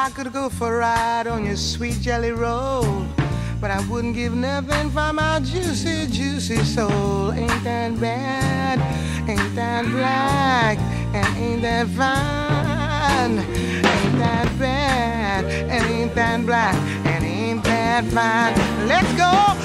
I could go for a ride on your sweet jelly roll. But I wouldn't give nothing for my juicy, juicy soul. Ain't that bad? Ain't that black? And ain't that fine? Ain't that bad? And ain't that black? And ain't that fine? Let's go.